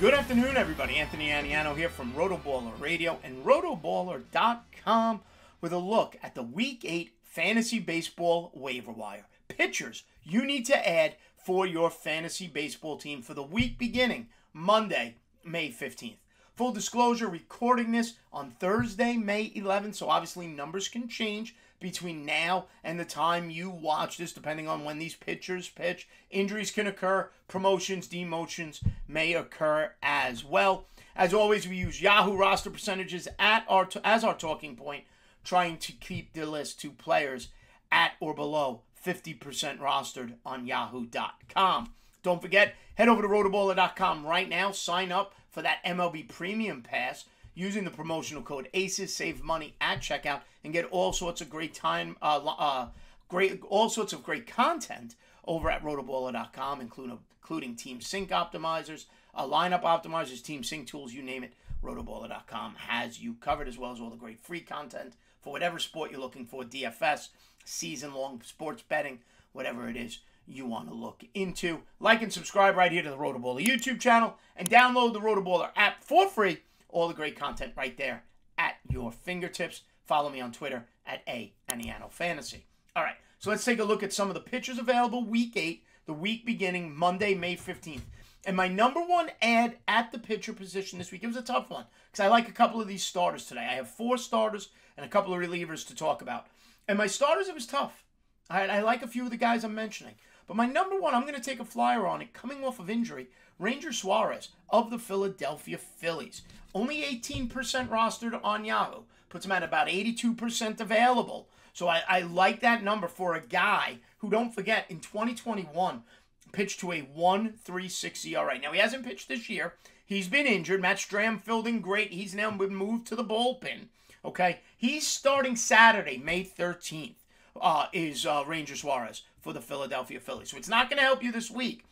Good afternoon, everybody. Anthony Aniano here from Rotoballer Radio and Rotoballer.com with a look at the Week 8 Fantasy Baseball waiver wire. Pitchers you need to add for your fantasy baseball team for the week beginning Monday, May 15th. Full disclosure, recording this on Thursday, May 11th, so obviously numbers can change between now and the time you watch this, depending on when these pitchers pitch. Injuries can occur, promotions, demotions may occur as well. As always, we use Yahoo roster percentages at our as our talking point, trying to keep the list to players at or below 50% rostered on yahoo.com. Don't forget, head over to rotoballer.com right now, sign up for that MLB Premium Pass using the promotional code ACES. Save money at checkout and get all sorts of great time, uh, uh, great, all sorts of great content over at rotoballer.com, including including team sync optimizers, uh, lineup optimizers, team sync tools, you name it. Rotoballer.com has you covered, as well as all the great free content for whatever sport you're looking for. DFS, season long sports betting, whatever it is you want to look into. Like and subscribe right here to the Rotoballer YouTube channel and download the Rotoballer app for free. All the great content right there at your fingertips. Follow me on Twitter at A Aniano Fantasy. All right, so let's take a look at some of the pitchers available week eight, the week beginning Monday, May 15th. And my number one ad at the pitcher position this week, it was a tough one because I like a couple of these starters today. I have four starters and a couple of relievers to talk about. And my starters, it was tough. I, I like a few of the guys I'm mentioning. But my number one, I'm going to take a flyer on it coming off of injury. Ranger Suarez of the Philadelphia Phillies. Only 18% rostered on Yahoo. Puts him at about 82% available. So I, I like that number for a guy who, don't forget, in 2021, pitched to a 1.36 ERA. Now, he hasn't pitched this year. He's been injured. Matt Strahm filled in great. He's now been moved to the bullpen. Okay? He's starting Saturday, May 13th, uh, is uh, Ranger Suarez for the Philadelphia Phillies. So it's not going to help you this week,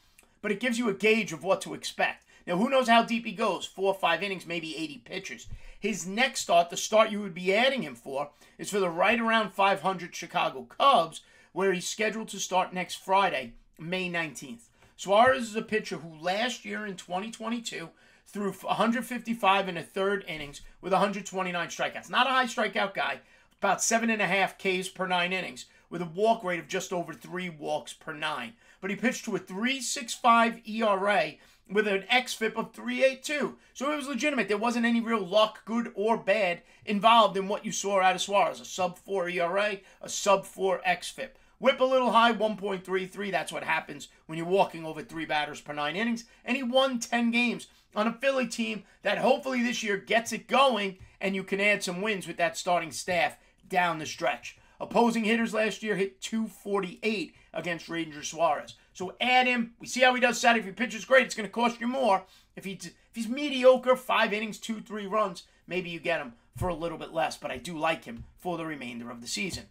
but it gives you a gauge of what to expect. Now, who knows how deep he goes? Four or five innings, maybe 80 pitches. His next start, the start you would be adding him for, is for the right around 500 Chicago Cubs, where he's scheduled to start next Friday, May 19th. Suarez is a pitcher who last year in 2022 threw 155 in a third innings with 129 strikeouts. Not a high strikeout guy, about seven and a half Ks per nine innings with a walk rate of just over three walks per nine. But he pitched to a 3.65 ERA with an xFIP of 3.82. So it was legitimate. There wasn't any real luck, good or bad, involved in what you saw out of Suarez. A sub 4 ERA, a sub 4 xFIP. Whip a little high, 1.33. That's what happens when you're walking over three batters per nine innings. And he won 10 games on a Philly team that hopefully this year gets it going and you can add some wins with that starting staff down the stretch. Opposing hitters last year hit 248 against Ranger Suarez. So add him. We see how he does Saturday. If he pitches great, it's going to cost you more. If, he, if he's mediocre, five innings, two, three runs, maybe you get him for a little bit less. But I do like him for the remainder of the season.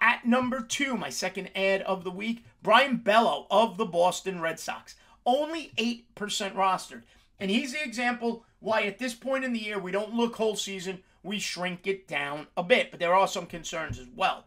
At number two, my second ad of the week, Brayan Bello of the Boston Red Sox. Only 8% rostered. And he's the example why at this point in the year we don't look whole season we shrink it down a bit. But there are some concerns as well.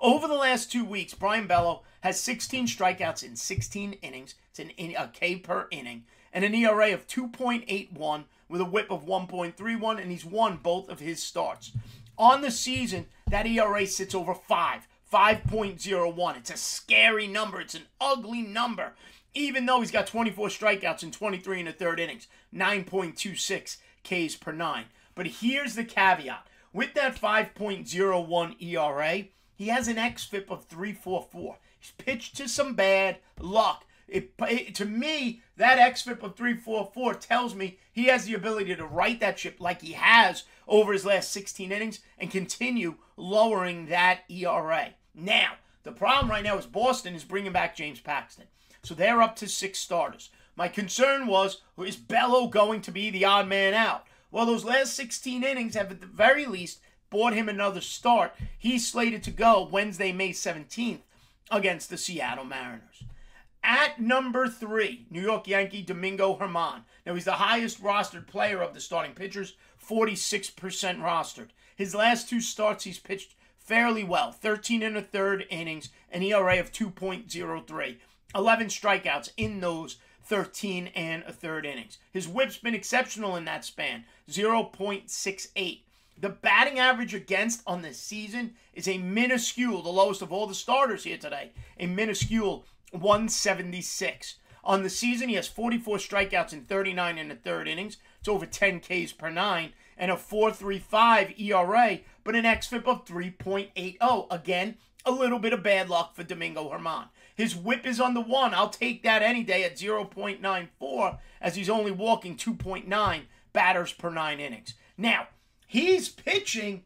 Over the last two weeks, Brayan Bello has 16 strikeouts in 16 innings. It's an in, a K per inning. And an ERA of 2.81 with a whip of 1.31, and he's won both of his starts. On the season, that ERA sits over 5, 5.01. It's a scary number. It's an ugly number. Even though he's got 24 strikeouts in 23 in the third innings, 9.26 Ks per nine. But here's the caveat. With that 5.01 ERA, he has an xFIP of 344. He's pitched to some bad luck. It, it, to me, that xFIP of 344 tells me he has the ability to right that ship like he has over his last 16 innings and continue lowering that ERA. Now, the problem right now is Boston is bringing back James Paxton. So they're up to six starters. My concern was, is Bello going to be the odd man out? Well, those last 16 innings have at the very least bought him another start. He's slated to go Wednesday, May 17th against the Seattle Mariners. At number three, New York Yankee Domingo Germán. Now, he's the highest rostered player of the starting pitchers, 46% rostered. His last two starts, he's pitched fairly well 13 and a third innings, an ERA of 2.03, 11 strikeouts in those 13 and a third innings. His whip's been exceptional in that span, 0.68. The batting average against on the season is a minuscule, the lowest of all the starters here today, a minuscule 176. On the season, he has 44 strikeouts in 39 and a third innings. It's over 10 Ks per nine and a 4.35 ERA, but an xFIP of 3.80. Again, a little bit of bad luck for Domingo Germán. His whip is on the one. I'll take that any day at 0.94 as he's only walking 2.9 batters per nine innings. Now, he's pitching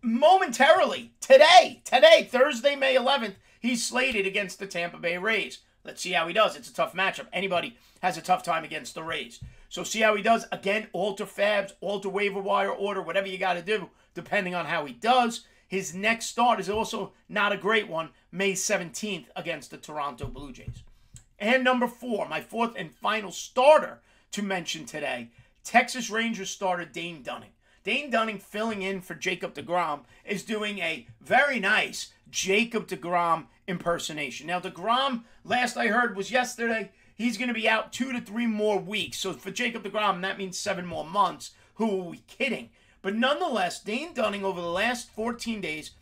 momentarily today. Today, Thursday, May 11th, he's slated against the Tampa Bay Rays. Let's see how he does. It's a tough matchup. Anybody has a tough time against the Rays. So see how he does. Again, alter FAABs, alter waiver wire order, whatever you got to do, depending on how he does. His next start is also not a great one, May 17th against the Toronto Blue Jays. And number four, my fourth and final starter to mention today, Texas Rangers starter Dane Dunning. Dane Dunning filling in for Jacob DeGrom is doing a very nice Jacob DeGrom impersonation. Now, DeGrom, last I heard was yesterday, he's going to be out two to three more weeks. So for Jacob DeGrom, that means seven more months. Who are we kidding? But nonetheless, Dane Dunning over the last 14 days,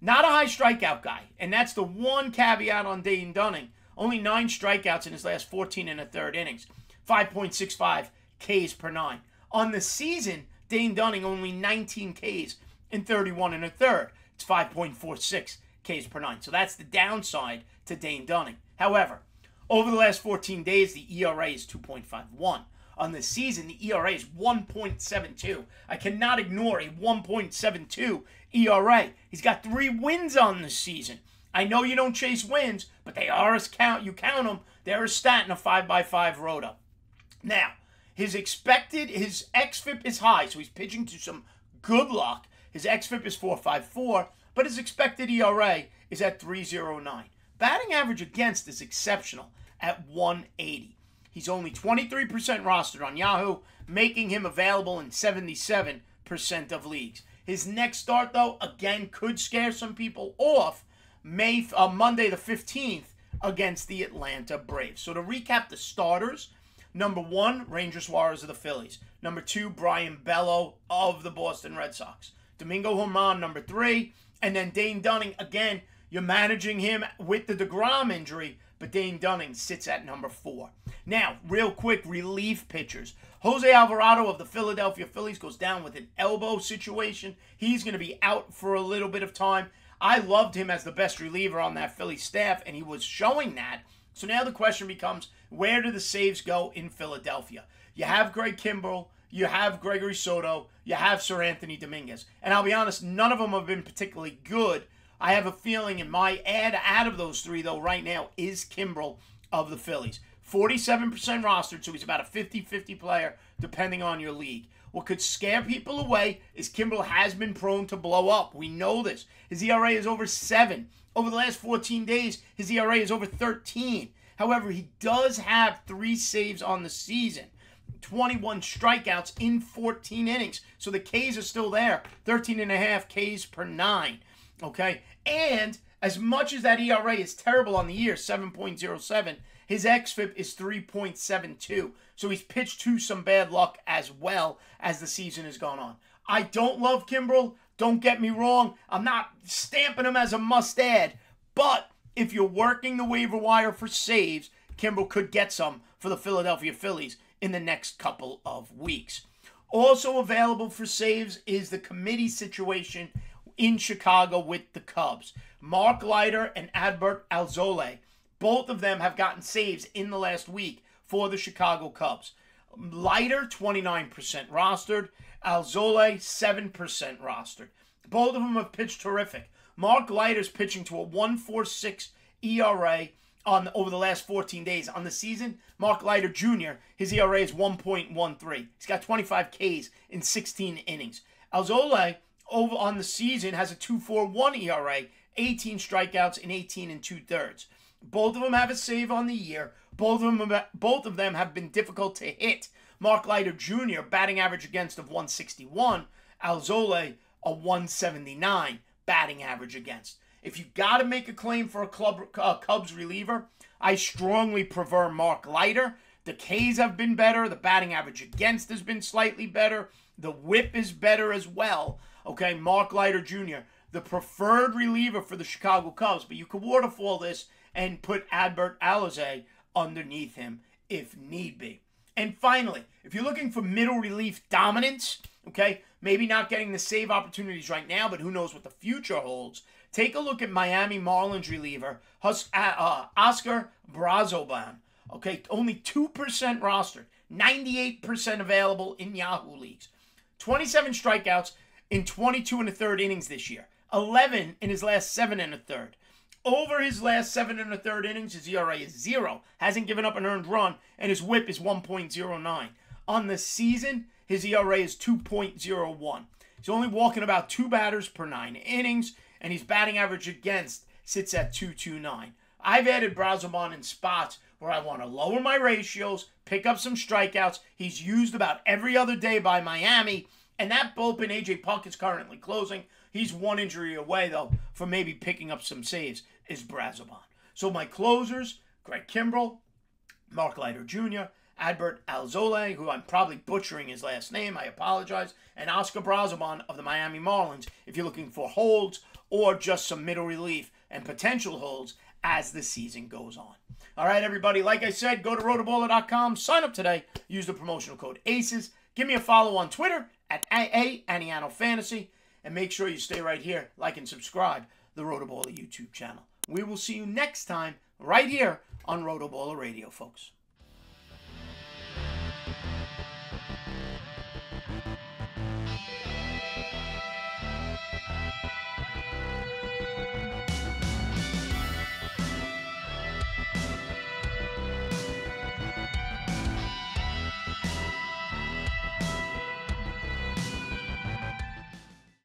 not a high strikeout guy. And that's the one caveat on Dane Dunning. Only nine strikeouts in his last 14 and a third innings. 5.65 Ks per nine. On the season, Dane Dunning only 19 Ks in 31 and a third. It's 5.46 Ks per nine. So that's the downside to Dane Dunning. However, over the last 14 days, the ERA is 2.51 on the season, the ERA is 1.72. I cannot ignore a 1.72 ERA. He's got three wins on the season. I know you don't chase wins, but they are as count. You count them. They're a stat in a five by five roto. Now, his expected his xFIP is high, so he's pitching to some good luck. His xFIP is 4.54, but his expected ERA is at 3.09. Batting average against is exceptional at 180. He's only 23% rostered on Yahoo, making him available in 77% of leagues. His next start, though, again could scare some people off. May uh, Monday the 15th against the Atlanta Braves. So to recap the starters, number one, Ranger Suarez of the Phillies. Number two, Brayan Bello of the Boston Red Sox. Domingo Germán, number three. And then Dane Dunning, again, you're managing him with the DeGrom injury, but Dane Dunning sits at number four. Now, real quick, relief pitchers. Jose Alvarado of the Philadelphia Phillies goes down with an elbow situation. He's going to be out for a little bit of time. I loved him as the best reliever on that Philly staff, and he was showing that. So now the question becomes where do the saves go in Philadelphia? You have Greg Kimbrel, you have Gregory Soto, you have Seranthony Dominguez. And I'll be honest, none of them have been particularly good I have a feeling in my ad out of those three, though, right now is Kimbrel of the Phillies. 47% rostered, so he's about a 50 50 player, depending on your league. What could scare people away is Kimbrel has been prone to blow up. We know this. His ERA is over 7. Over the last 14 days, his ERA is over 13. However, he does have three saves on the season. 21 strikeouts in 14 innings. So the Ks are still there. 13 and a half Ks per nine. Okay. And as much as that ERA is terrible on the year, 7.07, his xFIP is 3.72. So he's pitched to some bad luck as well as the season has gone on. I don't love Kimbrel. Don't get me wrong. I'm not stamping him as a must add. But if you're working the waiver wire for saves, Kimbrel could get some for the Philadelphia Phillies in the next couple of weeks. Also available for saves is the committee situation in Chicago with the Cubs. Mark Leiter and Adbert Alzolay, both of them have gotten saves in the last week for the Chicago Cubs. Leiter, 29% rostered. Alzolay, 7% rostered. Both of them have pitched terrific. Mark Leiter's pitching to a 146 ERA on over the last 14 days. On the season, Mark Leiter Jr., his ERA is 1.13. He's got 25 Ks in 16 innings. Alzolay over on the season has a 2.41 ERA, 18 strikeouts in 18 and two thirds. Both of them have a save on the year. Both of them, both of them have been difficult to hit. Mark Leiter Jr. batting average against of 161. Alzolay a 179 batting average against. If you got to make a claim for a club uh, Cubs reliever, I strongly prefer Mark Leiter. The K's have been better. The batting average against has been slightly better. The whip is better as well. Okay, Mark Leiter Jr., the preferred reliever for the Chicago Cubs, but you could waterfall this and put Adbert Alzolay underneath him if need be. And finally, if you're looking for middle relief dominance, okay, maybe not getting the save opportunities right now, but who knows what the future holds, take a look at Miami Marlins reliever Hus- uh, uh, Oscar Brazoban. Okay, only 2% rostered, 98% available in Yahoo leagues. 27 strikeouts in 22 and a third innings this year, 11 in his last seven and a third. Over his last seven and a third innings, his ERA is zero, hasn't given up an earned run, and his whip is 1.09. On the season, his ERA is 2.01. He's only walking about two batters per nine innings, and his batting average against sits at 229. I've added Brazoban in spots where I want to lower my ratios, pick up some strikeouts. He's used about every other day by Miami, and that bullpen, AJ Puk, is currently closing. He's one injury away, though, from maybe picking up some saves, is Brazoban. So my closers, Greg Kimbrel, Mark Leiter Jr., Adbert Alzolay, who I'm probably butchering his last name, I apologize, and Oscar Brazoban of the Miami Marlins, if you're looking for holds or just some middle relief and potential holds as the season goes on. All right, everybody, like I said, go to rotoballer.com, sign up today, use the promotional code ACES, give me a follow on Twitter at AA Fantasy, and make sure you stay right here, like and subscribe the Rotoballer YouTube channel. We will see you next time right here on Roto Baller Radio, folks.